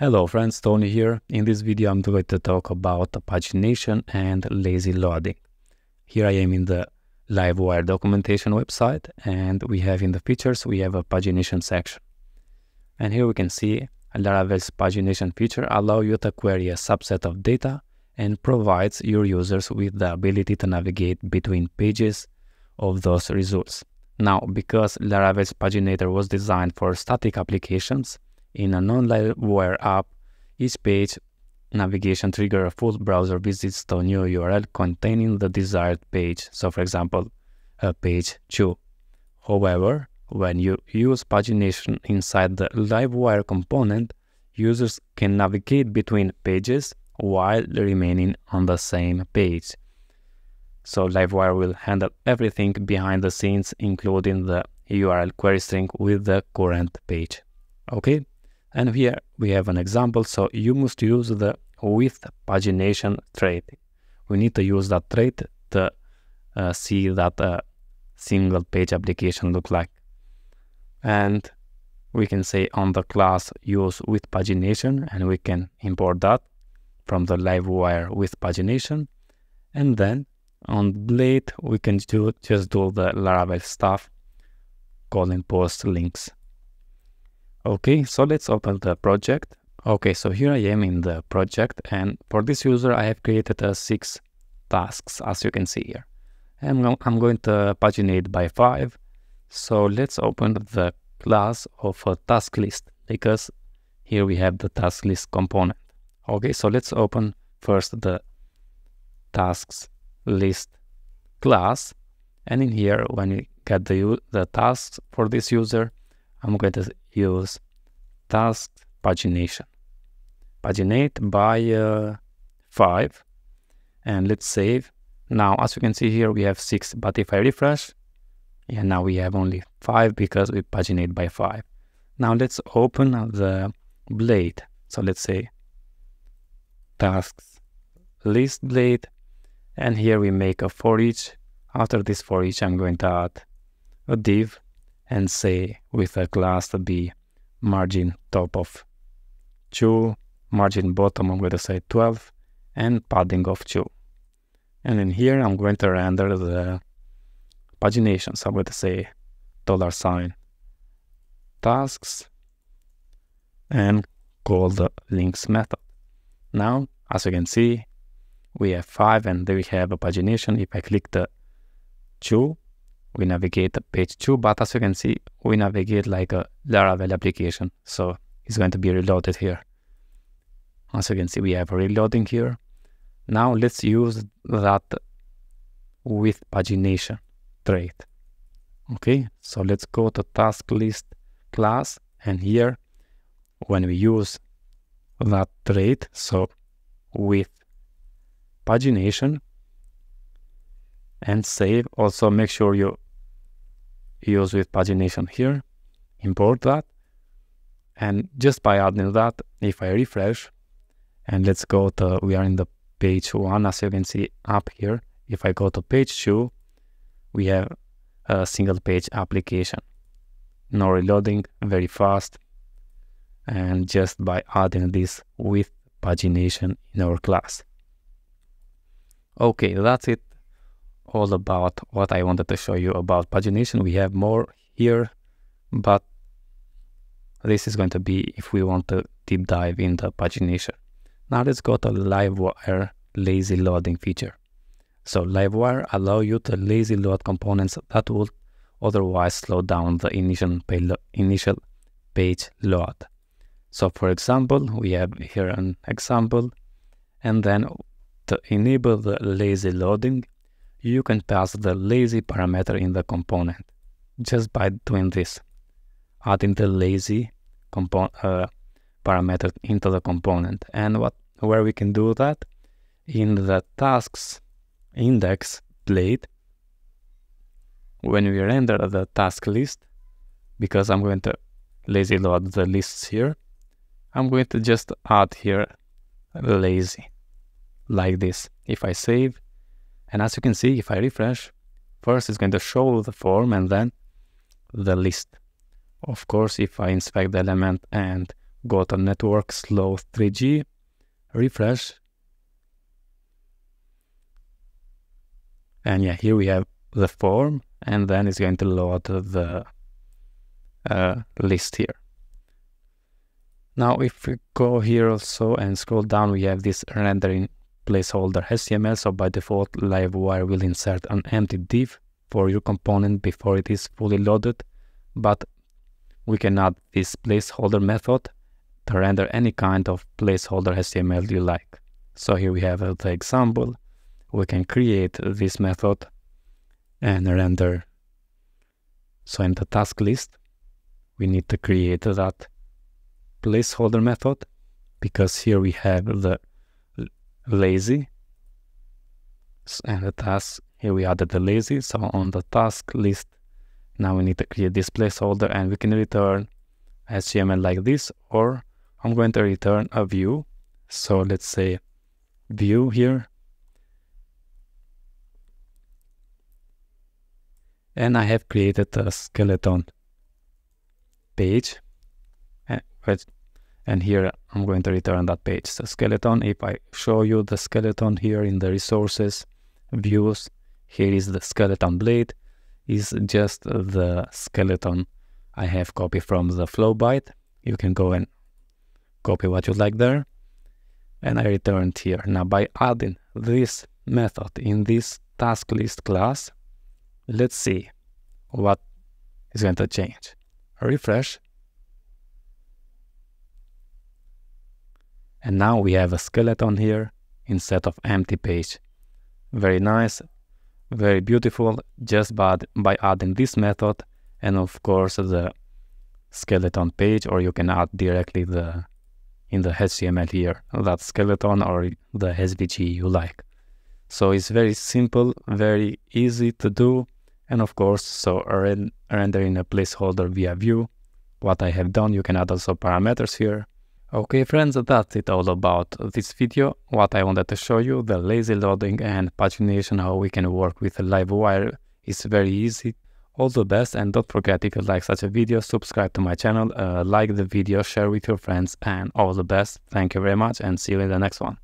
Hello friends, Tony here. In this video I'm going to talk about pagination and lazy loading. Here I am in the Livewire documentation website and we have in the features, we have a pagination section. And here we can see Laravel's pagination feature allows you to query a subset of data and provides your users with the ability to navigate between pages of those results. Now, because Laravel's paginator was designed for static applications, in a non-Livewire app, each page navigation trigger a full browser visits to a new URL containing the desired page. So for example, uh, page 2. However, when you use pagination inside the Livewire component, users can navigate between pages while remaining on the same page. So Livewire will handle everything behind the scenes, including the URL query string with the current page. Okay, and here we have an example. So you must use the with pagination trait. We need to use that trait to uh, see that a single page application look like. And we can say on the class use with pagination and we can import that from the Livewire with pagination. And then on Blade, we can do just do the Laravel stuff calling post links. Okay, so let's open the project. Okay, so here I am in the project and for this user I have created uh, six tasks as you can see here. And I'm going to paginate by five. So let's open the class of a task list because here we have the task list component. Okay, so let's open first the tasks list class and in here when you get the, the tasks for this user I'm going to use task pagination. Paginate by uh, 5 and let's save. Now, as you can see here, we have 6, but if I refresh, yeah, now we have only 5 because we paginate by 5. Now let's open the blade. So let's say tasks list blade and here we make a for each. After this for each, I'm going to add a div and say with a class to be margin top of 2, margin bottom I'm going to say 12, and padding of 2. And in here I'm going to render the pagination. So I'm going to say dollar sign tasks and call the links method. Now, as you can see, we have 5 and there we have a pagination. If I click the 2, we navigate the page 2, but as you can see, we navigate like a Laravel application. So it's going to be reloaded here. As you can see, we have reloading here. Now let's use that with pagination trait. Okay, so let's go to task list class and here when we use that trait, so with pagination and save, also make sure you use with pagination here, import that. And just by adding that, if I refresh, and let's go to, we are in the page one, as you can see up here. If I go to page two, we have a single page application. No reloading, very fast. And just by adding this with pagination in our class. Okay, that's it all about what I wanted to show you about pagination. We have more here, but this is going to be if we want to deep dive into pagination. Now let's go to Livewire lazy loading feature. So Livewire allow you to lazy load components that would otherwise slow down the initial, initial page load. So for example, we have here an example, and then to enable the lazy loading, you can pass the lazy parameter in the component just by doing this, adding the lazy uh, parameter into the component. And what where we can do that? In the tasks index blade. When we render the task list because I'm going to lazy load the lists here I'm going to just add here lazy like this. If I save and as you can see, if I refresh, first it's going to show the form and then the list. Of course, if I inspect the element and go to network slow 3G, refresh. And yeah, here we have the form and then it's going to load the uh, list here. Now, if we go here also and scroll down, we have this rendering placeholder HTML. So by default, Livewire will insert an empty div for your component before it is fully loaded. But we can add this placeholder method to render any kind of placeholder HTML you like. So here we have the example. We can create this method and render. So in the task list, we need to create that placeholder method because here we have the lazy. And the task here we added the lazy. So on the task list now we need to create this placeholder and we can return HTML like this or I'm going to return a view. So let's say view here. And I have created a skeleton page eh, and here I'm going to return that page. So skeleton, if I show you the skeleton here in the resources, views, here is the skeleton blade, is just the skeleton I have copied from the Flowbite. You can go and copy what you like there. And I returned here. Now by adding this method in this task list class, let's see what is going to change. Refresh And now we have a skeleton here instead of empty page. Very nice, very beautiful just by, by adding this method and of course the skeleton page or you can add directly the in the HTML here, that skeleton or the SVG you like. So it's very simple, very easy to do. And of course, so rendering a placeholder via view, what I have done, you can add also parameters here Okay friends, that's it all about this video. What I wanted to show you, the lazy loading and pagination, how we can work with Livewire is very easy. All the best and don't forget if you like such a video, subscribe to my channel, uh, like the video, share with your friends and all the best. Thank you very much and see you in the next one.